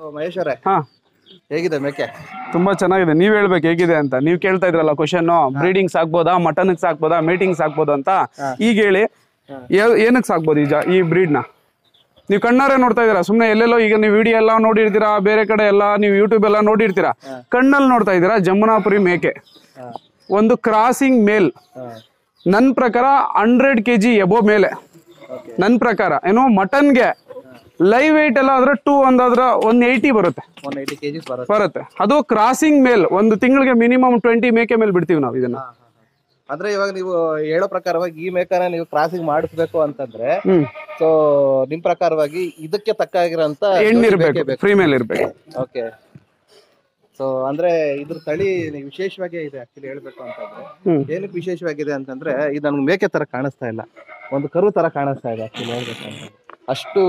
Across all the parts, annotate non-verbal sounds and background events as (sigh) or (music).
ಮಹೇಶ್ ಅವರೇ ಹಾ. ಹೇಗಿದೆ ಮೇಕೆ? ತುಂಬಾ ಚೆನ್ನಾಗಿದೆ. ನೀವ್ ಹೇಳ್ಬೇಕು ಹೇಗಿದೆ ಅಂತ. ನೀವ್ ಕೇಳ್ತಾ ಇದ್ರಲ್ಲ ಕ್ವಶನ್ ಬ್ರೀಡಿಂಗ್ ಸಾಕ್ಬೋದಾ ಮಟನ್ ಸಾಕ್ಬೋದಾ ಮೀಟಿಂಗ್ ಸಾಕ್ಬೋದಾ ಅಂತ. ಈಗ ಹೇಳಿ ಏನಕ್ಕೆ ಏನಕ್ ಸಾಕ್ಬೋದು ಈ ಈ ಬ್ರೀಡ್ನ ನೀವು ಕಣ್ಣಾರೆ ನೋಡ್ತಾ ಇದೀರಾ ಸುಮ್ನೆ ಎಲ್ಲೆಲ್ಲೋ ಈಗ ನೀವು ವಿಡಿಯೋ ಎಲ್ಲ ನೋಡಿರ್ತೀರಾ ಬೇರೆ ಕಡೆ ಎಲ್ಲ ನೀವು ಯೂಟ್ಯೂಬ್ ಎಲ್ಲ ನೋಡಿರ್ತೀರಾ? ಕಣ್ಣಲ್ಲಿ ನೋಡ್ತಾ ಇದ್ದೀರಾ? ಜಮುನಾಪುರಿ ಮೇಕೆ. ಒಂದು ಕ್ರಾಸಿಂಗ್ ಮೇಲ್ ನನ್ನ ಪ್ರಕಾರ ಹಂಡ್ರೆಡ್ ಕೆ ಜಿ ಎಬೋ ಮೇಲೆ ನನ್ನ ಪ್ರಕಾರ. ಏನು ಮಟನ್ಗೆ ಲೈವ್ ವೆಯ್ಟ್ ಎಲ್ಲ ಆದ್ರೆ ಟೂ ಒಂದಾದ್ರ ಒನ್ ಏಯ್ಟಿ ಬರುತ್ತೆ. ಒನ್ ಏಯ್ಟಿ ಕೆಜಿಸ್ ಬರುತ್ತೆ. ಬರುತ್ತೆ. ಅದು ಕ್ರಾಸಿಂಗ್ ಮೇಲ್ ಒಂದು ತಿಂಗಳಿಗೆ ಮಿನಿಮಮ್ ಟ್ವೆಂಟಿ ಮೇಕೆ ಮೇಲೆ ಬಿಡ್ತೀವಿ ನಾವು ಇದನ್ನ. ಅಂದ್ರೆ ಇವಾಗ ನೀವು ಹೇಳೋ ಪ್ರಕಾರವಾಗಿ ಈ ಮೇಕನ ನೀವು ಕ್ರಾಸಿಂಗ್ ಮಾಡಿಸ್ಬೇಕು ಅಂತಂದ್ರೆ ಸೊ ನಿಮ್ ಪ್ರಕಾರವಾಗಿ ಇದಕ್ಕೆ ತಕ್ಕ ಆಗಿರೋಂತ ಎಣ್ಣೆ ಇರ್ಬೇಕು ಫ್ರೀ ಮೇಲ್ ಇರ್ಬೇಕು. ಓಕೆ ಸೊ ಅಂದ್ರೆ ಇದ್ರ ತಳಿ ವಿಶೇಷವಾಗಿ ಇದೆ ಆಕ್ಚುಲಿ ಹೇಳ್ಬೇಕು ಅಂತಂದ್ರೆ. ಏನಕ್ಕೆ ವಿಶೇಷವಾಗಿದೆ ಅಂತಂದ್ರೆ ಇದು ನನ್ಗೆ ಮೇಕೆ ತರ ಕಾಣಿಸ್ತಾ ಇಲ್ಲ. ಒಂದು ಕರು ತರ ಕಾಣಿಸ್ತಾ ಇದೆ ಆಕ್ಚುಲಿ ಹೇಳ್ಬೇಕು ಅಂತಂದ್ರೆ. ಅಷ್ಟು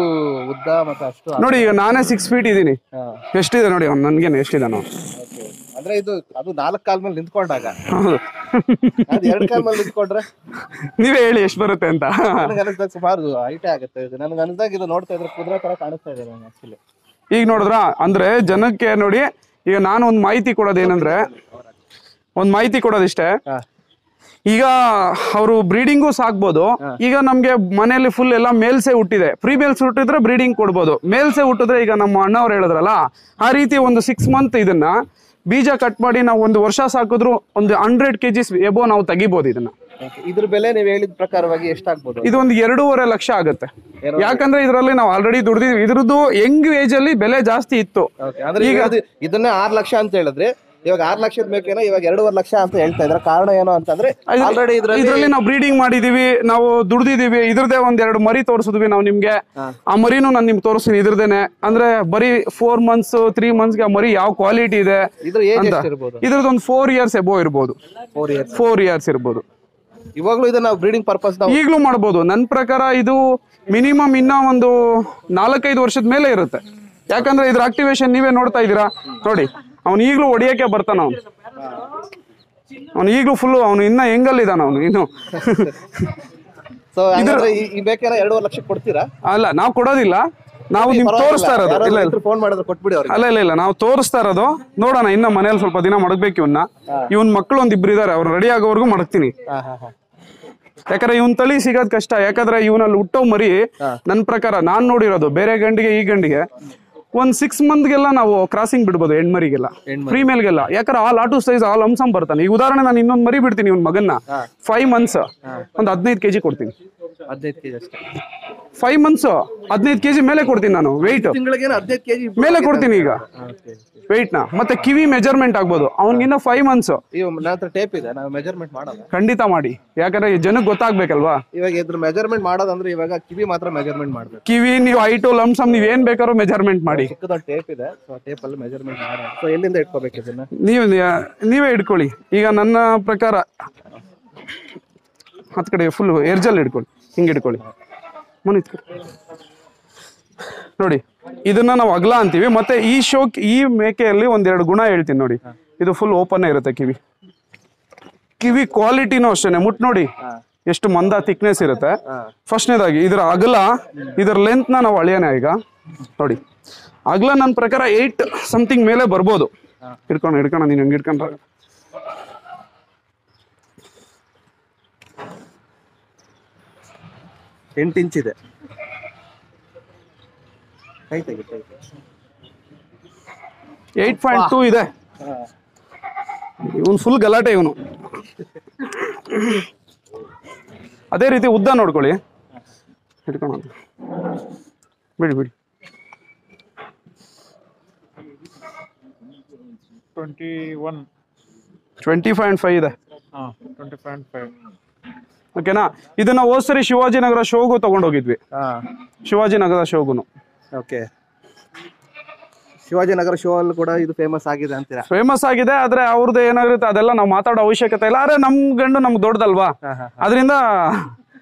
ಉದ್ದ ಮತ್ತೆ ಅಷ್ಟು ನೋಡಿ ಈಗ ನಾನೇ ಸಿಕ್ಸ್ ಫೀಟ್ ಇದ್ದೀನಿ. ಹಾ, ಎಷ್ಟಿದೆ ನೋಡಿ ಅವ್ನು ನನ್ಗೇನು ಎಷ್ಟಿದೆ okay. ಅಂದ್ರೆ ಇದು ಅದು ನಾಲ್ಕು ಕಾಲ್ ಮೇಲೆ ನಿಂತ್ಕೊಂಡಾಗ? ಹೌದು. ಅದು ಎರಡ್ ಕಾಲ್ ಮೇಲೆ ನಿಂತ್ಕೊಂಡ್ರೆ? ನೀವೇ ಹೇಳಿ ಎಷ್ಟು ಬರುತ್ತೆ ಅಂತ. ನನಗೆ ಅನಿಸ್ದಾಗ ಸುಮಾರು ಹೈಟೇ ಆಗುತ್ತೆ. ಇದು ನನಗೆ ಅನಿಸ್ದಾಗ ಇದು ನೋಡ್ತಾ ಇದ್ರೆ ಕುದುರೆ ತರ ಕಾಣಿಸ್ತಾ ಇದೆ ಆಕ್ಚುಲಿ ಈಗ ನೋಡಿದ್ರ? ಅಂದ್ರೆ ಜನಕ್ಕೆ ನೋಡಿ ಈಗ ನಾನು ಒಂದು ಮಾಹಿತಿ ಕೊಡೋದೇನಂದ್ರೆ ಒಂದು ಮಾಹಿತಿ ಕೊಡೋದಿಷ್ಟೇ. ಹಾ. ಈಗ ಅವರು ಬ್ರೀಡಿಂಗು ಸಾಕ್ಬೋದು. ಈಗ ನಮ್ಗೆ ಮನೆಯಲ್ಲಿ ಫುಲ್ ಎಲ್ಲ ಮೇಲ್ಸೆ ಹುಟ್ಟಿದೆ. ಫ್ರೀ ಮೇಲ್ಸ್ ಹುಟ್ಟಿದ್ರೆ ಬ್ರೀಡಿಂಗ್ ಕೊಡ್ಬೋದು. ಮೇಲ್ಸೆ ಹುಟ್ಟಿದ್ರೆ ಈಗ ನಮ್ಮ ಅಣ್ಣವ್ರು ಹೇಳಿದ್ರಲ್ಲ ಆ ರೀತಿ ಒಂದು ಸಿಕ್ಸ್ ಮಂತ್ ಇದನ್ನ ಬೀಜ ಕಟ್ ಮಾಡಿ ನಾವು ಒಂದು ವರ್ಷ ಸಾಕಿದ್ರು ಒಂದು ಹಂಡ್ರೆಡ್ ಕೆಜಿಸ್ ಎಬೋ ನಾವು ತೆಗಿಬಹುದು ಇದನ್ನ. ಇದ್ರ ಬೆಲೆ ನೀವು ಹೇಳಿದ ಪ್ರಕಾರವಾಗಿ ಎಷ್ಟಾಗ್ಬೋದು? ಇದು ಒಂದು ಎರಡೂವರೆ ಲಕ್ಷ ಆಗುತ್ತೆ. ಯಾಕಂದ್ರೆ ಇದರಲ್ಲಿ ನಾವು ಆಲ್ರೆಡಿ ದುಡ್ದಿದ್ವಿ ಇದ್ರದ್ದು ಯಂಗ್ ಏಜ್ ಅಲ್ಲಿ ಬೆಲೆ ಜಾಸ್ತಿ ಇತ್ತು. ಈಗ ಇದನ್ನೇ ಆರ್ ಲಕ್ಷ ಅಂತ ಹೇಳಿದ್ರೆ ಇವಾಗ ಆರ್ ಲಕ್ಷದ ಮೇಕೇನೋ ಇವಾಗ ಎರಡೂವರೆ ಲಕ್ಷ ಅಂತ ಹೇಳ್ತಾ ಇದ್ರೆ. ಕಾರಣ ಏನು ಅಂತಂದ್ರೆ ಆಲ್ರೆಡಿ ಇದ್ರಲ್ಲಿ ನಾವು ಬ್ರೀಡಿಂಗ್ ಮಾಡಿದೀವಿ ನಾವು ದುಡ್ದಿದೀವಿ ಇದ್ರದೇ ಒಂದ್ ಎರಡು ಮರಿ ತೋರಿಸಿದ್ವಿ ನಾವು ನಿಮ್ಗೆ. ಆ ಮರಿನೂ ನಾನು ನಿಮ್ಗೆ ತೋರಿಸ್ತೀನಿ ಇದ್ರದೇನೆ ಅಂದ್ರೆ ಬರೀ ಫೋರ್ ಮಂತ್ಸ್ ತ್ರೀ ಮಂತ್ಸ್ಗೆ ಆ ಮರಿ ಯಾವ ಕ್ವಾಲಿಟಿ ಇದೆ ಇದ್ರದ್ದು ಒಂದು ಫೋರ್ ಇಯರ್ಸ್ ಎಬೋ ಇರ್ಬೋದು. ಫೋರ್ ಇಯರ್ಸ್ ಇರ್ಬೋದು. ಇವಾಗ್ಲೂ ಇದನ್ನ ನಾವು ಬ್ರೀಡಿಂಗ್ ಪರ್ಪಸ್ ಈಗಲೂ ಮಾಡ್ಬೋದು. ನನ್ನ ಪ್ರಕಾರ ಇದು ಮಿನಿಮಮ್ ಇನ್ನ ಒಂದು ನಾಲ್ಕೈದು ವರ್ಷದ ಮೇಲೆ ಇರುತ್ತೆ. ಯಾಕಂದ್ರೆ ಇದ್ರ ಆಕ್ಟಿವೇಶನ್ ನೀವೇ ನೋಡ್ತಾ ಇದ್ದೀರಾ? ನೋಡಿ. ಅವ್ನು ಈಗಲೂ ಹೊಡಿಯೋಕೆ ಬರ್ತಾನ ಅವನು. ಅವನು ಈಗಲೂ ಫುಲ್ಲು ಅವನು ಇನ್ನ ಹೆಂಗಲ್ಲಿದ್ದಾನ ಅವನು ಇನ್ನು. ಸೊ ಎರಡೂವರೆ ಲಕ್ಷ ಕೊಡ್ತೀರಾ? ಅಲ್ಲ ನಾವು ಕೊಡೋದಿಲ್ಲ. ನಾವು ನಿಮ್ಗೆ ತೋರಿಸ್ತಾ ಇರೋದು. ಇಲ್ಲ ಇಲ್ಲ. ಫೋನ್ ಮಾಡಿದ್ರೆ ಕೊಟ್ಬಿಡಿ ಅವ್ರಿಗೆ. ಅಲ್ಲ ಇಲ್ಲ ಇಲ್ಲ. ನಾವು ತೋರಿಸ್ತಾ ಇರೋದು. ನೋಡೋಣ ಇನ್ನ ಮನೇಲಿ ಸ್ವಲ್ಪ ದಿನ ಮಡಗ್ಬೇಕು ಇವನ್ನ ಇವನ್. ಮಕ್ಕಳು ಒಂದ್ ಇಬ್ರು ಇದಾರೆ. ಅವ್ರು ರೆಡಿ ಆಗೋವರೆಗೂ ಮಡಗ್ತೀನಿ. ಯಾಕಂದ್ರೆ ಇವನ್ ತಳಿ ಸಿಗೋದ್ ಕಷ್ಟ. ಯಾಕಂದ್ರೆ ಇವನಲ್ಲಿ ಹುಟ್ಟೋ ಮರಿ ನನ್ ಪ್ರಕಾರ ನಾನ್ ನೋಡಿರೋದು. ಬೇರೆ ಗಂಡಿಗೆ ಈ ಗಂಡಿಗೆ ಒಂದ್ ಸಿಕ್ಸ್ ಮಂತ್ಗೆಲ್ಲ ನಾವು ಕ್ರಾಸಿಂಗ್ ಬಿಡ್ಬೋದು ಹೆಣ್ಮರಿಗೆಲ್ಲ. ಫ್ರೀ ಮೇಲ್ಗೆಲ್ಲ ಯಾಕಂದ್ರೆ all out size all handsome ಬರ್ತಾನೆ. ಈಗ ಉದಾಹರಣೆ ನಾನು ಇನ್ನೊಂದ್ ಮರಿ ಬಿಡ್ತೀನಿ ಇವ್ನ ಮಗನ್ನ. ಫೈವ್ ಮಂತ್ಸ್ ಒಂದ್ ಹದಿನೈದು ಕೆಜಿ ಕೊಡ್ತೀನಿ. ಹದಿನೈದು ಕೆಜಿ ಅಷ್ಟೇ. ಫೈವ್ ಮಂತ್ಸ್ ಹದಿನೈದು ಕೆಜಿ ಮೇಲೆ ಕೊಡ್ತೀನಿ ನಾನು ವೆಯ್ಟ್ ತಿಂಗಳಿಗೆ ಹದಿನೈದು ಕೆಜಿ ಮೇಲೆ ಕೊಡ್ತೀನಿ ಈಗ. ವೆಯ್ಟ್ನ. ಮತ್ತೆ ಕಿವಿ ಮೆಜರ್ಮೆಂಟ್ ಆಗ್ಬೋದು. ಅವ್ನಿಗಿನ್ನ ಫೈವ್ ಮಂತ್ಸ್ ಇವ್ ನನ್ನ ಹತ್ರ ಟೇಪ್ ಇದೆ ನಾವು ಮೆಜರ್ಮೆಂಟ್ ಮಾಡೋದು ಖಂಡಿತ ಮಾಡಿ. ಯಾಕಂದ್ರೆ ಜನಕ್ಕೆ ಗೊತ್ತಾಗ್ಬೇಕಲ್ವಾ? ಇವಾಗ ಇದ್ರ ಮೆಜರ್ಮೆಂಟ್ ಮಾಡೋದಂದ್ರೆ ಇವಾಗ ಕಿವಿ ಮಾತ್ರ ಮೆಜರ್ಮೆಂಟ್ ಮಾಡ್ಬೇಕು. ಕಿವಿ ನೀವು ಐಟು ಲಮ್ಸಮ್ ನೀವ್ ಏನ್ ಬೇಕಾದ್ರೂ ಮೆಜರ್ಮೆಂಟ್ ಮಾಡಿ. ಚಿಕ್ಕದೊಂದು ಟೇಪ್ ಇದೆ ಸೊ ಟೇಪ್ ಅಲ್ಲಿ ಮೆಜರ್ಮೆಂಟ್ ಮಾಡೋದು ಸೊ ಎಲ್ಲಿಂದ ಇಟ್ಕೋಬೇಕು ಇದನ್ನ? ನೀವು ನೀವೇ ಇಟ್ಕೊಳ್ಳಿ. ಈಗ ನನ್ನ ಪ್ರಕಾರ ಹತ್ ಕಡೆ ಫುಲ್ ಎರ್ಜಲ್ ಇಟ್ಕೊಳ್ಳಿ. ಹಿಂಗೆ ಇಟ್ಕೊಳ್ಳಿ ಮನೆ ನೋಡಿ ಇದನ್ನ ನಾವು ಅಗಲ ಅಂತೀವಿ. ಮತ್ತೆ ಈ ಶೋ ಈ ಮೇಕೆಯಲ್ಲಿ ಒಂದೆರಡು ಗುಣ ಹೇಳ್ತೀನಿ ನೋಡಿ. ಇದು ಫುಲ್ ಓಪನ್ ಇರುತ್ತೆ ಕಿವಿ. ಕಿವಿ ಕ್ವಾಲಿಟಿನೂ ಅಷ್ಟೇನೆ. ಮುಟ್ ನೋಡಿ. ಎಷ್ಟು ಮಂದ ಥಿಕ್ನೆಸ್ ಇರುತ್ತೆ. ಫಸ್ಟ್ನೇದಾಗಿ ಇದರ ಅಗಲ ಇದರ ಲೆಂತ್ನ ನಾವು ಅಳಿಯೋಣ ಈಗ. ನೋಡಿ. ಅಗಲ ನನ್ನ ಪ್ರಕಾರ ಏಯ್ಟ್ ಸಮಥಿಂಗ್ ಮೇಲೆ ಬರ್ಬೋದು. ಹಿಡ್ಕೊಂಡು ಹಿಡ್ಕೊಂಡು ನೀನು ಹಂಗೆ ಹಿಡ್ಕೊಂಡ್ರೆ. ಎಂಟು ಇಂಚ್ ಇದೆ. ಕೈ ತೆಗಿ ಕೈ ಪಾಯಿಂಟ್ ಟೂ ಇದೆ. ಇವನು ಫುಲ್ ಗಲಾಟೆ ಇವನು. ಅದೇ ರೀತಿ ಉದ್ದ ನೋಡ್ಕೊಳ್ಳಿ. ಹಿಡ್ಕೊಂಡು ಬಿಡಿ ಬಿಡಿ. Twenty one twenty five and five ಇದೆ. ಹಾಂ ಟ್ವೆಂಟಿ ಪಾಯಿಂಟ್ ಫೈವ್ ಓಕೆನಾ? ಇದನ್ನ ಹೋದ್ಸರಿ ಶಿವಾಜಿನಗರ ಶೋಗೂ ತಗೊಂಡೋಗಿದ್ವಿ. ಶಿವಾಜಿನಗರ ಶೋಗುನು. ಓಕೆ. ಶಿವಾಜಿನಗರ ಶೋ ಅಲ್ಲಿ ಕೂಡ ಇದು ಫೇಮಸ್ ಆಗಿದೆ ಅಂತೀರಾ? ಫೇಮಸ್ ಆಗಿದೆ ಆದ್ರೆ ಅವ್ರದ್ದು ಏನಾಗಿರುತ್ತೆ ಅದೆಲ್ಲ ನಾವು ಮಾತಾಡೋ ಅವಶ್ಯಕತೆ ಇಲ್ಲ. ಆದ್ರೆ ನಮ್ ಗಂಡು ನಮ್ಗೆ ದೊಡ್ಡದಲ್ವಾ? ಅದರಿಂದ.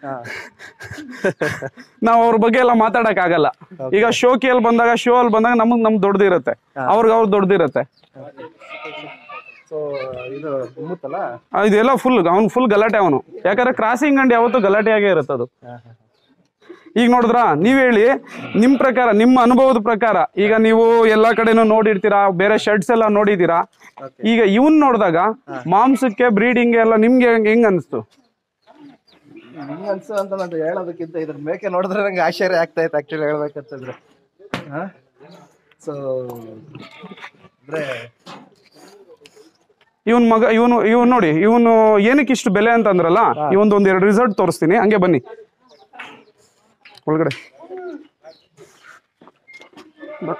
(laughs) ನಾವು ಅವ್ರ ಬಗ್ಗೆ ಎಲ್ಲ ಮಾತಾಡಕ್ ಆಗಲ್ಲ ಈಗ ಶೋಕಿಯಲ್ಲಿ ಬಂದಾಗ ಶೋ ಅಲ್ಲಿ ಬಂದಾಗ ನಮಗ್ ನಮ್ ದೊಡ್ಡದಿರುತ್ತೆ. ಅವ್ರಿಗೆ ಅವ್ರ ದೊಡ್ಡದಿರುತ್ತೆ. ಸೊ ಇದು ಗುಮ್ಮುತ್ತಲ್ಲ? ಇದೆಲ್ಲ ಫುಲ್ ಅವ್ನು ಫುಲ್ ಗಲಾಟೆ ಅವನು. ಯಾಕಂದ್ರೆ ಕ್ರಾಸಿಂಗ್ ಅಂಡ್ ಯಾವತ್ತೂ ಗಲಾಟೆಯಾಗೇ ಇರುತ್ತೆ ಅದು ಈಗ ನೋಡಿದ್ರ? ನೀವ್ ಹೇಳಿ ನಿಮ್ ಪ್ರಕಾರ ನಿಮ್ಮ ಅನುಭವದ ಪ್ರಕಾರ ಈಗ ನೀವು ಎಲ್ಲಾ ಕಡೆನೂ ನೋಡಿರ್ತೀರಾ ಬೇರೆ ಶರ್ಟ್ಸ್ ಎಲ್ಲ ನೋಡಿದೀರಾ? ಈಗ ಇವನ್ ನೋಡಿದಾಗ ಮಾಂಸಕ್ಕೆ ಬ್ರೀಡಿಂಗ್ ಎಲ್ಲ ನಿಮ್ಗೆ ಹೆಂಗ್ ಹೆಂಗ್ ಅನಿಸ್ತು? ಹಿಂಗ ಅನ್ಸು ಅಂತ ನಾನು ಹೇಳೋದಕ್ಕಿಂತ ಇದ್ರ ಮೇಕೆ ನೋಡಿದ್ರೆ ನಂಗೆ ಆಶ್ಚರ್ಯ ಆಗ್ತಾ ಇತ್ತು ಆಕ್ಚುಲಿ ಹೇಳ್ಬೇಕಂತಂದ್ರೆ. ಸೊ ಅಂದ್ರೆ ಇವನ್ ಮಗ ಇವನು ಇವನ್ ನೋಡಿ ಇವನು ಏನಕ್ಕೆ ಇಷ್ಟು ಬೆಲೆ ಅಂತ ಅಂದ್ರಲ್ಲ ಇವೊಂದು ಒಂದ್ ಎರಡು ರಿಸಲ್ಟ್ ತೋರಿಸ್ತೀನಿ. ಹಂಗೆ ಬನ್ನಿ. ಒಳಗಡೆ.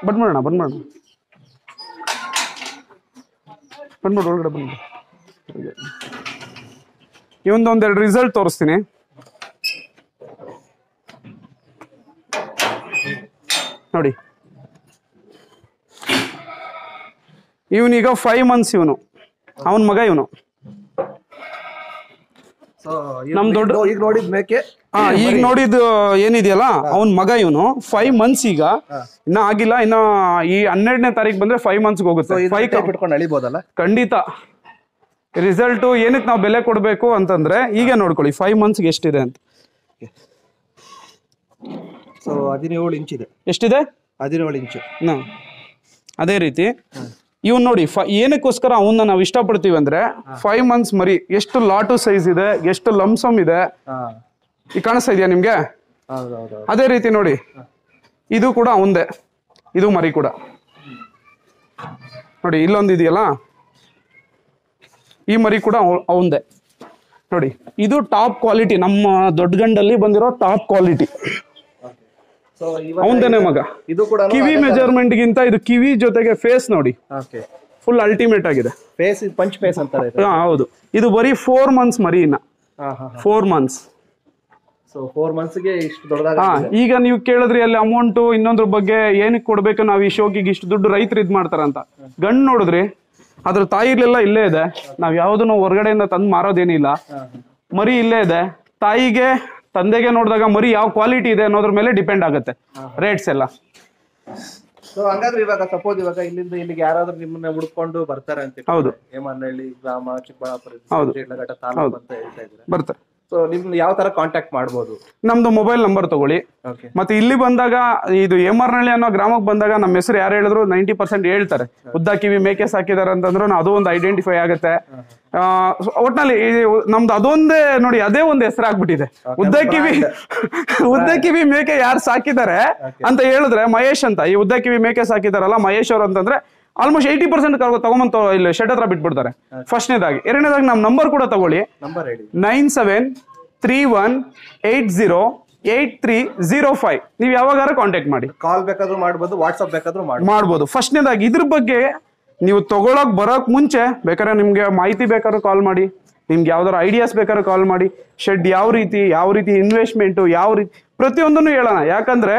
ಬಂದ್ ಮಾಡೋಣ ಬಂದ್ ಮಾಡೋಣ ಬಂದ್ಬಿಡು ಒಳಗಡೆ ಇವನ್ ಇವೊಂದು ಒಂದೆರಡು ರಿಸಲ್ಟ್ ತೋರಿಸ್ತೀನಿ. ನೋಡಿ. ಇವನೀಗ ಫೈವ್ ಮಂತ್ಸ್ ಇವನು. ಅವನ ಮಗ ಇವನು. ನಮ್ ದೊಡ್ಡ- ಈಗ ನೋಡಿದ ಮೇಕೆ ಹಾ ಈಗ ನೋಡಿದ ಏನಿದೆಯಲ್ಲ ಅವನ್ ಮಗ ಇವನು. ಫೈವ್ ಮಂತ್ಸ್ ಈಗ. ಇನ್ನ ಆಗಿಲ್ಲ ಇನ್ನ ಈ ಹನ್ನೆರಡನೇ ತಾರೀಕು ಬಂದ್ರೆ ಫೈವ್ ಮಂತ್ಸ್ ಹೋಗುತ್ತೆ. ಫೈವ್ ಬಿಟ್ಕೊಂಡು ಅಳಿಬೋದಲ್ಲ? ಖಂಡಿತ. ರಿಸಲ್ಟ್ ಏನಕ್ಕೆ ನಾವು ಬೆಲೆ ಕೊಡಬೇಕು ಅಂತಂದ್ರೆ ಈಗ ನೋಡ್ಕೊಳ್ಳಿ ಫೈವ್ ಮಂತ್ಸ್ಗೆ ಎಷ್ಟಿದೆ ಅಂತ. ಸೊ ಹದಿನೇಳು ಇಂಚ್ ಇದೆ. ಎಷ್ಟಿದೆ? ಹದಿನೇಳು ಇಂಚು ಅದೇ ರೀತಿ. ಇವನ್ ನೋಡಿ ಫ ಏನಕ್ಕೋಸ್ಕರ ಅವನ್ನ ನಾವು ಇಷ್ಟಪಡ್ತೀವಿ ಅಂದ್ರೆ ಫೈವ್ ಮಂತ್ಸ್ ಮರಿ ಎಷ್ಟು ಲಾಟು ಸೈಜ್ ಇದೆ ಎಷ್ಟು ಲಂಸಮ್ ಇದೆ ಈ ಕಾಣಿಸ್ತಾ ಇದೆಯಾ ನಿಮ್ಗೆ? ಅದೇ ರೀತಿ ನೋಡಿ ಇದು ಕೂಡ ಅವಂದೇ ಇದು ಮರಿ ಕೂಡ. ನೋಡಿ ಇಲ್ಲೊಂದು ಇದೆಯಲ್ಲ? ಈ ಮರಿ ಕೂಡ ಅವ- ಅವಂದೇ ನೋಡಿ ಇದು ಟಾಪ್ ಕ್ವಾಲಿಟಿ ನಮ್ಮ ದೊಡ್ಡ ಗಂಡಲ್ಲಿ ಬಂದಿರೋ ಟಾಪ್ ಕ್ವಾಲಿಟಿ ಅವಂದೇನೆ ಮಗ. ಇದು ಕೂಡ ಕಿವಿ ಮೆಜರ್ಮೆಂಟ್ ಗಿಂತ ಇದು ಕಿವಿ ಜೊತೆಗೆ ಫೇಸ್ ನೋಡಿ. ಫುಲ್ ಅಲ್ಟಿಮೇಟ್ ಆಗಿದೆ. ಫೇಸ್ ಪಂಚ್ ಫೇಸ್ ಅಂತಾರೆ ಹೌದು. ಇದು ಬರೀ ಫೋರ್ ಮಂತ್ಸ್ ಮರಿ ಇನ್ನ. ಫೋರ್ ಮಂತ್ಸ್ ಸೊ ಫೋರ್ ಮಂತ್ಸ್ಗೆ ಇಷ್ಟು ದೊಡ್ಡದಾಗ ಈಗ ನೀವು ಕೇಳಿದ್ರಿ ಅಲ್ಲಿ ಅಮೌಂಟ್ ಇನ್ನೊಂದ್ರ ಬಗ್ಗೆ ಏನಕ್ಕೆ ಕೊಡ್ಬೇಕು ನಾವು ಈ ಶೋಕಿಗೆ ಇಷ್ಟು ದುಡ್ಡು ರೈತರು ಇದ್ ಮಾಡ್ತಾರಂತ ಗಂಡು ನೋಡಿದ್ರಿ ಅದ್ರ ತಾಯಿಲೆಲ್ಲ ಇಲ್ಲೇ ಇದೆ. ನಾವ್ ಯಾವ್ದನ್ನು ಹೊರಗಡೆಯಿಂದ ತಂದು ಮಾರೋದೇನಿಲ್ಲ. ಮರಿ ಇಲ್ಲೇ ಇದೆ. ತಾಯಿಗೆ ತಂದೆಗೆ ನೋಡಿದಾಗ ಮರಿ ಯಾವ ಕ್ವಾಲಿಟಿ ಇದೆ ಅನ್ನೋದ್ರ ಮೇಲೆ ಡಿಪೆಂಡ್ ಆಗುತ್ತೆ. ರೇಟ್ಸ್ ಎಲ್ಲ. ಸೊ ಹಂಗಾದ್ರೆ ಇವಾಗ ಸಪೋಸ್ ಇವಾಗ ಇಲ್ಲಿಂದ ಇಲ್ಲಿಗೆ ಯಾರಾದ್ರೂ ನಿಮ್ಮನ್ನ ಹುಡ್ಕೊಂಡು ಬರ್ತಾರೆ ಅಂತ ಹೌದು. ಹೇಮನಹಳ್ಳಿ ಗ್ರಾಮ ಚಿಕ್ಕಬಳ್ಳಾಪುರ ಹೌದು. ಶಿಡ್ಲಘಟ್ಟ ತಾಲೂಕು ಅಂತ ಹೇಳ್ತಾ ಇದ್ರೆ. ಬರ್ತಾರೆ. ಸೊ ನಿಮ್ನ ಯಾವ ತರ ಕಾಂಟ್ಯಾಕ್ಟ್ ಮಾಡ್ಬೋದು? ನಮ್ದು ಮೊಬೈಲ್ ನಂಬರ್ ತಗೊಳ್ಳಿ. ಮತ್ತೆ ಇಲ್ಲಿ ಬಂದಾಗ ಇದು ಎಮರ್ನಳ್ಳಿ ಅನ್ನೋ ಗ್ರಾಮಕ್ಕೆ ಬಂದಾಗ ನಮ್ಮ ಹೆಸರು ಯಾರು ಹೇಳಿದ್ರು ನೈಂಟಿ ಪರ್ಸೆಂಟ್ ಹೇಳ್ತಾರೆ. ಉದ್ದ ಕಿವಿ ಮೇಕೆ ಸಾಕಿದಾರೆ ಅಂತಂದ್ರು ಅದು ಒಂದು ಐಡೆಂಟಿಫೈ ಆಗುತ್ತೆ. ಆ, so ಒಟ್ನಲ್ಲಿ ನಮ್ದು ಅದೊಂದೇ ನೋಡಿ ಅದೇ ಒಂದು ಹೆಸರಾಗ್ಬಿಟ್ಟಿದೆ ಉದ್ದ ಕಿವಿ (laughs) ಉದ್ದ ಕಿವಿ ಮೇಕೆ ಯಾರು ಸಾಕಿದ್ದಾರೆ ಅಂತ ಹೇಳಿದ್ರೆ ಮಹೇಶ್ ಅಂತ. ಈ ಉದ್ದ ಕಿವಿ ಮೇಕೆ ಸಾಕಿದಾರಲ್ಲ ಮಹೇಶ್ ಅವ್ರು ಅಂತಂದ್ರೆ ಆಲ್ಮೋಸ್ಟ್ ಏಯ್ಟಿ ಪರ್ಸೆಂಟ್ ತಗೊಂಬಂತ ಇಲ್ಲಿ ಶೆಡ್ ಹತ್ರ ಬಿಟ್ಬಿಡ್ತಾರೆ. ಫಸ್ಟ್ನೇದಾಗಿ ಎರಡನೇದಾಗಿ ನಮ್ಮ ನಂಬರ್ ಕೂಡ ತಗೊಳ್ಳಿ. ನಂಬರ್ ಹೇಳಿ nine seven three one eight zero eight three zero five ನೀವು ಯಾವಾಗಾರ ಕಾಂಟ್ಯಾಕ್ಟ್ ಮಾಡಿ. ಕಾಲ್ ಬೇಕಾದ್ರೂ ಮಾಡ್ಬೋದು ವಾಟ್ಸ್ಆಪ್ ಬೇಕಾದ್ರೂ ಮಾಡ್ಬೋದು. ಫಸ್ಟ್ ಫಸ್ಟ್ನೇದಾಗಿ ಇದ್ರ ಬಗ್ಗೆ ನೀವು ತಗೊಳಕ್ ಬರೋಕ್ ಮುಂಚೆ ಬೇಕಾದ್ರೆ ನಿಮ್ಗೆ ಮಾಹಿತಿ ಬೇಕಾದ್ರೂ ಕಾಲ್ ಮಾಡಿ. ನಿಮ್ಗೆ ಯಾವ್ದಾರು ಐಡಿಯಾಸ್ ಬೇಕಾದ್ರೂ ಕಾಲ್ ಮಾಡಿ. ಶೆಡ್ ಯಾವ ರೀತಿ ಯಾವ ರೀತಿ ಇನ್ವೆಸ್ಟ್ಮೆಂಟ್ ಯಾವ ರೀತಿ ಪ್ರತಿಯೊಂದನ್ನು ಹೇಳೋಣ. ಯಾಕಂದ್ರೆ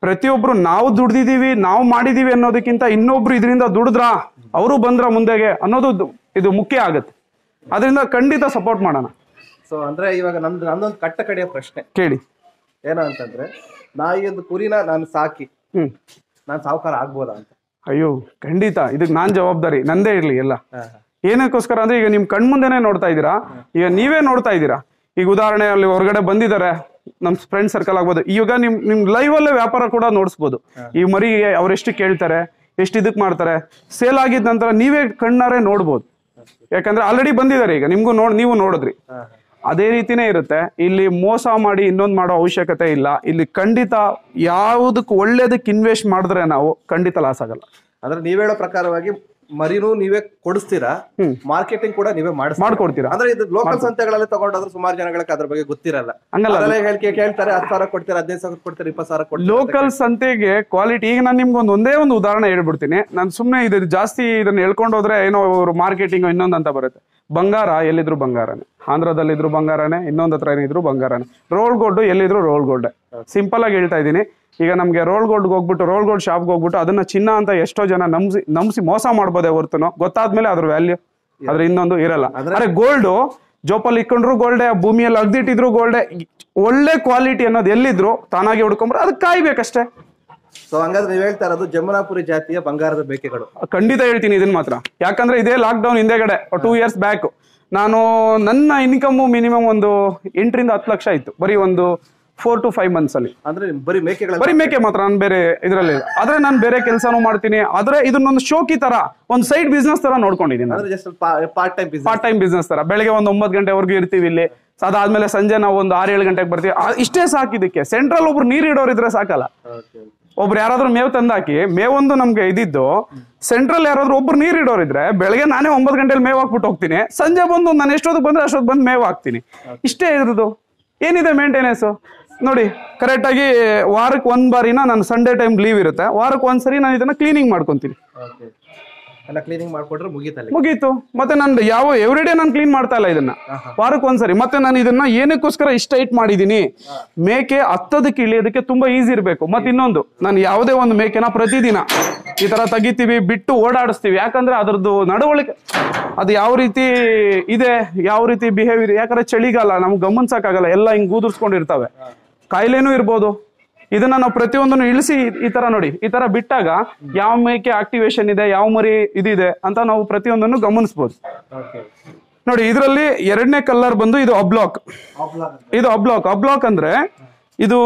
ಪ್ರತಿಯೊಬ್ರು ನಾವು ದುಡ್ದಿದೀವಿ ನಾವು ಮಾಡಿದೀವಿ ಅನ್ನೋದಕ್ಕಿಂತ ಇನ್ನೊಬ್ರು ಇದರಿಂದ ದುಡಿದ್ರ ಅವರು ಬಂದ್ರ ಮುಂದೆಗೆ ಅನ್ನೋದು ಇದು ಮುಖ್ಯ ಆಗುತ್ತೆ. ಅದರಿಂದ ಖಂಡಿತ ಸಪೋರ್ಟ್ ಮಾಡೋಣ. ಸೊ ಅಂದ್ರೆ ಇವಾಗ ನಮ್ದು ನಂದೊಂದು ಕಟ್ಟ ಕಡೆಯ ಪ್ರಶ್ನೆ. ಕೇಳಿ. ಏನೋ ಅಂತಂದ್ರೆ ನಾ ಈ ಒಂದು ಕುರಿನ ನಾನು ಸಾಕಿ. ಹ್ಮ್. ನಾನು ಸಾವುಕಾರ ಆಗ್ಬೋದಾ ಅಂತ. ಅಯ್ಯೋ ಖಂಡಿತ. ಇದಕ್ಕೆ ನಾನ್ ಜವಾಬ್ದಾರಿ. ನಂದೇ ಇರ್ಲಿ ಎಲ್ಲ. ಏನಕ್ಕೋಸ್ಕರ ಅಂದ್ರೆ ಈಗ ನಿಮ್ ಕಣ್ಮುಂದೆನೆ ನೋಡ್ತಾ ಇದ್ದೀರಾ? ಈಗ ನೀವೇ ನೋಡ್ತಾ ಇದ್ದೀರಾ? ಈಗ ಉದಾಹರಣೆ ಅಲ್ಲಿ ಹೊರಗಡೆ ಬಂದಿದ್ದಾರೆ. ನಮ್ ಫ್ರೆಂಡ್ ಸರ್ಕಲ್ ಆಗ್ಬೋದು. ಈಗ ನಿಮ್ ನಿಮ್ ಲೈವ್ ಅಲ್ಲೇ ವ್ಯಾಪಾರ ಕೂಡ ನೋಡಿಸ್ಬೋದು. ಈ ಮರಿ ಅವ್ರೆಷ್ಟು ಕೇಳ್ತಾರೆ ಎಷ್ಟು ಇದಕ್ ಮಾಡ್ತಾರೆ ಸೇಲ್ ಆಗಿದ ನಂತರ ನೀವೇ ಕಣ್ಣಾರೆ ನೋಡ್ಬೋದು. ಯಾಕಂದ್ರೆ ಆಲ್ರೆಡಿ ಬಂದಿದ್ದಾರೆ ಈಗ ನಿಮ್ಗೂ ನೋಡ್ ನೀವು ನೋಡಿದ್ರಿ. ಅದೇ ರೀತಿನೇ ಇರುತ್ತೆ. ಇಲ್ಲಿ ಮೋಸ ಮಾಡಿ ಇನ್ನೊಂದು ಮಾಡೋ ಅವಶ್ಯಕತೆ ಇಲ್ಲ. ಇಲ್ಲಿ ಖಂಡಿತ ಯಾವುದಕ್ಕೆ ಒಳ್ಳೇದಕ್ಕೆ ಇನ್ವೆಸ್ಟ್ ಮಾಡಿದ್ರೆ ನಾವು ಖಂಡಿತ ಲಾಸ್ ಆಗಲ್ಲ. ಅಂದ್ರೆ ನೀವ್ ಹೇಳೋ ಪ್ರಕಾರವಾಗಿ ಮರಿನೂ ನೀವೇ ಕೊಡಿಸ್ತೀರಾ? ಮಾರ್ಕೆಟಿಂಗ್ ಕೂಡ ನೀವೇ ಮಾಡಿಸ್ ಮಾಡ್ಕೊಡ್ತೀರಾ? ಅಂದ್ರೆ ಇದು ಲೋಕಲ್ ಸಂತೆಗಳಲ್ಲಿ ತಗೊಂಡಾದ್ರೆ ಸುಮಾರು ಜನಗಳಿಗೆ ಅದ್ರ ಬಗ್ಗೆ ಗೊತ್ತಿರಲ್ಲ. ಹೇಳಿಕೆ ಕೇಳ್ತಾರೆ ಹತ್ತು ಸಾವಿರ ಕೊಡ್ತೀರಾ ಹದಿನೈದು ಸಾವಿರ ಕೊಡ್ತೀರಾ ಇಪ್ಪತ್ತು ಸಾವಿರ ಕೊಡ್ತೀರಾ ಲೋಕಲ್ ಸಂತೆಗೆ ಕ್ವಾಲಿಟಿ ಈಗ ನಾನು ನಿಮ್ಗೆ ಒಂದು ಒಂದೇ ಒಂದು ಉದಾಹರಣೆ ಹೇಳ್ಬಿಡ್ತೀನಿ. ನಾನು ಸುಮ್ಮನೆ ಇದು ಜಾಸ್ತಿ ಇದನ್ನ ಹೇಳ್ಕೊಂಡು ಹೋದ್ರೆ ಏನೋ ಅವರು ಮಾರ್ಕೆಟಿಂಗ್ ಇನ್ನೊಂದು ಅಂತ ಬರುತ್ತೆ. ಬಂಗಾರ ಎಲ್ಲಿದ್ರು ಬಂಗಾರನೇ. ಆಂಧ್ರದಲ್ಲಿದ್ರು ಬಂಗಾರನೇ ಇನ್ನೊಂದ್ ಹತ್ರ ಏನಿದ್ರು ಬಂಗಾರನೇ. ರೋಲ್ ಗೋಲ್ಡ್ ಎಲ್ಲಿದ್ರು ರೋಲ್ ಗೋಲ್ಡ್ ಸಿಂಪಲ್ ಆಗಿ ಹೇಳ್ತಾ ಇದ್ದೀನಿ. ಈಗ ನಮ್ಗೆ ರೋಲ್ ಗೋಲ್ಡ್ ಹೋಗ್ಬಿಟ್ಟು ರೋಲ್ ಗೋಲ್ಡ್ ಶಾಪ್ಗೆ ಹೋಗ್ಬಿಟ್ಟು ಅದನ್ನ ಚಿನ್ನ ಅಂತ ಎಷ್ಟೋ ಜನ ನಂಬಿಸಿ ನಂಬಿಸಿ ಮೋಸ ಮಾಡ್ಬೋದೇ ಹೊರ್ತುನು ಗೊತ್ತಾದ್ಮೇಲೆ ಅದ್ರ ವ್ಯಾಲ್ಯೂ ಅದ್ರ ಇನ್ನೊಂದು ಇರಲ್ಲ. ಅಂದ್ರೆ ಗೋಲ್ಡ್ ಜೋಪಲ್ಲಿ ಇಕ್ಕೊಂಡ್ರು ಗೋಲ್ಡೆ ಭೂಮಿಯಲ್ಲಿ ಅಗ್ದಿಟ್ಟಿದ್ರು ಗೋಲ್ಡೆ ಒಳ್ಳೆ ಕ್ವಾಲಿಟಿ ಅನ್ನೋದು ಎಲ್ಲಿದ್ರು ತಾನಾಗಿ ಹುಡ್ಕೊಂಬ್ರು ಅದಕ್ಕೆ ಕಾಯ್ಬೇಕಷ್ಟೇ. ಸೊ ಹಂಗಾದ್ರೆ ನೀವ್ ಹೇಳ್ತಾ ಇರೋದು ಜಮುನಾಪುರಿ ಜಾತಿಯ ಬಂಗಾರದ ಬೇಕೆಗಳು. ಖಂಡಿತ ಹೇಳ್ತೀನಿ ಇದನ್ನ ಮಾತ್ರ. ಯಾಕಂದ್ರೆ ಇದೇ ಲಾಕ್ ಡೌನ್ ಹಿಂದೆಗಡೆ ಟೂ ಇಯರ್ಸ್ ಬ್ಯಾಕ್ ನಾನು ನನ್ನ ಇನ್ಕಮ್ ಮಿನಿಮಮ್ ಒಂದು ಎಂಟರಿಂದ ಹತ್ತು ಲಕ್ಷ ಇತ್ತು. ಬರೀ ಒಂದು ಫೋರ್ ಟು ಫೈವ್ ಮಂತ್ಸ್ ಅಲ್ಲಿ. ಅಂದ್ರೆ ಬರೀ ಮೇಕೆಗಳ ಬರೀ ಮೇಕೆ ಮಾತ್ರ ನಾನು ಬೇರೆ ಇದರಲ್ಲಿ ಆದ್ರೆ ನಾನು ಬೇರೆ ಕೆಲಸನೂ ಮಾಡ್ತೀನಿ. ಆದ್ರೆ ಇದನ್ನೊಂದು ಶೋಕಿ ತರ ಒಂದು ಸೈಡ್ ಬಿಸ್ನೆಸ್ ತರ ನೋಡ್ಕೊಂಡಿದ್ದೀನಿ part time part time business ತರ. ಬೆಳಗ್ಗೆ ಒಂದು ಒಂಬತ್ತು ಗಂಟೆವರೆಗೂ ಇರ್ತೀವಿ ಇಲ್ಲಿ. ಅದಾದ್ಮೇಲೆ ಸಂಜೆ ನಾವು ಒಂದು ಆರು ಏಳು ಗಂಟೆಗೆ ಬರ್ತೀವಿ. ಇಷ್ಟೇ ಸಾಕಿದಕ್ಕೆ ಸೆಂಟ್ರಲ್ ಒಬ್ರು ನೀರು ಇಡೋರ್ ಇದ್ರೆ ಸಾಕಲ್ಲ ಒಬ್ರು ಯಾರಾದ್ರೂ ಮೇವು ತಂದಾಕಿ ಮೇವೊಂದು ನಮ್ಗೆ ಇದಿದ್ದು ಸೆಂಟ್ರಲ್ ಯಾರಾದ್ರೂ ಒಬ್ರು ನೀರು ಇಡೋರಿದ್ರೆ ಬೆಳಗ್ಗೆ ನಾನೇ ಒಂಬತ್ತು ಗಂಟೆಲಿ ಮೇವು ಹಾಕ್ಬಿಟ್ಟು ಹೋಗ್ತೀನಿ. ಸಂಜೆ ಬಂದು ನಾನು ಎಷ್ಟೊತ್ತು ಬಂದ್ರೆ ಅಷ್ಟೊತ್ತು ಬಂದು ಮೇವು ಹಾಕ್ತೀನಿ. ಇಷ್ಟೇ ಇರೋದು. ಏನಿದೆ ಮೇಂಟೆನೆನ್ಸ್ ನೋಡಿ ಕರೆಕ್ಟಾಗಿ ವಾರಕ್ಕೆ ಒಂದ್ ಬಾರಿನ ನಾನು ಸಂಡೇ ಟೈಮ್ ಲೀವ್ ಇರುತ್ತೆ. ವಾರಕ್ಕೆ ಒಂದ್ಸರಿ ನಾನು ಇದನ್ನ ಕ್ಲೀನಿಂಗ್ ಮಾಡ್ಕೊಂತೀನಿ. ಎಲ್ಲ ಕ್ಲೀನಿಂಗ್ ಮಾಡ್ಕೊಟ್ರೆ ಮುಗೀತಲ್ಲ. ಮುಗೀತು. ಮತ್ತೆ ನಾನು ಯಾವ ಎವ್ರಿಡೇ ನಾನು ಕ್ಲೀನ್ ಮಾಡ್ತಾ ಇಲ್ಲ ಇದನ್ನ. ವಾರಕ್ಕೆ ಒಂದ್ಸರಿ. ಮತ್ತೆ ನಾನು ಇದನ್ನ ಏನಕ್ಕೋಸ್ಕರ ಇಷ್ಟ ಇಟ್ ಮಾಡಿದೀನಿ. ಮೇಕೆ ಹತ್ತದಕ್ಕೆ ಇಳಿಯೋದಕ್ಕೆ ತುಂಬಾ ಈಸಿ ಇರಬೇಕು. ಮತ್ತೆ ಇನ್ನೊಂದು ನಾನು ಯಾವುದೇ ಒಂದು ಮೇಕೆನ ಪ್ರತಿದಿನ ಈ ತರ ತೆಗಿತೀವಿ ಬಿಟ್ಟು ಓಡಾಡಿಸ್ತೀವಿ. ಯಾಕಂದ್ರೆ ಅದ್ರದ್ದು ನಡವಳಿಕೆ ಅದು ಯಾವ ರೀತಿ ಇದೆ ಯಾವ ರೀತಿ ಬಿಹೇವಿಯರ್ ಯಾಕಂದ್ರೆ ಚಳಿಗಾಲ ನಮ್ಗೆ ಗಮನಿಸಕ್ಕಾಗಲ್ಲ ಎಲ್ಲ ಹಿಂಗ್ ಗೂದರ್ಸ್ಕೊಂಡಿರ್ತವೆ. ಕಾಯಿಲೆನೂ ಇರ್ಬೋದು. ಇದನ್ನ ನಾವು ಪ್ರತಿಯೊಂದನ್ನು ಇಳಿಸಿ ಈ ತರ ನೋಡಿ. ಈ ತರ ಬಿಟ್ಟಾಗ ಯಾವ ಮೇಕೆ ಆಕ್ಟಿವೇಶನ್ ಇದೆ ಯಾವ ಮರಿ ಇದಿದೆ ಅಂತ ನಾವು ಪ್ರತಿಯೊಂದನ್ನು ಗಮನಿಸಬಹುದು ನೋಡಿ ಇದರಲ್ಲಿ ಎರಡನೇ ಕಲರ್ ಬಂದು ಇದು ಅಬ್ಲಾಕ್ ಇದು ಅಬ್ಲಾಕ್ ಅಬ್ಲಾಕ್ ಅಂದ್ರೆ ಇದು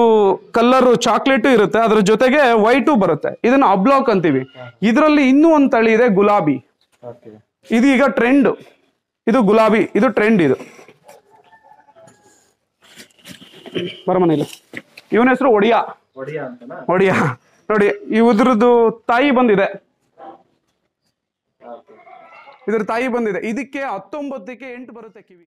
ಕಲರ್ ಚಾಕ್ಲೇಟು ಇರುತ್ತೆ ಅದ್ರ ಜೊತೆಗೆ ವೈಟು ಬರುತ್ತೆ. ಇದನ್ನ ಅಬ್ಲಾಕ್ ಅಂತೀವಿ. ಇದರಲ್ಲಿ ಇನ್ನೂ ಒಂದು ತಳಿ ಇದೆ ಗುಲಾಬಿ. ಇದು ಈಗ ಟ್ರೆಂಡ್ ಇದು ಗುಲಾಬಿ ಇದು ಟ್ರೆಂಡ್ ಇದು. ಬರಮನೇಲಿ ಇವನ ಹೆಸರು ಒಡಿಯಾ. ಒಡಿಯಾ ನೋಡಿ ಇದ್ರದ್ದು ತಾಯಿ ಬಂದಿದೆ. ಇದ್ರ ತಾಯಿ ಬಂದಿದೆ. ಇದಕ್ಕೆ ಹತ್ತೊಂಬತ್ತಕ್ಕೆ ಎಂಟು ಬರುತ್ತೆ ಕಿವಿ.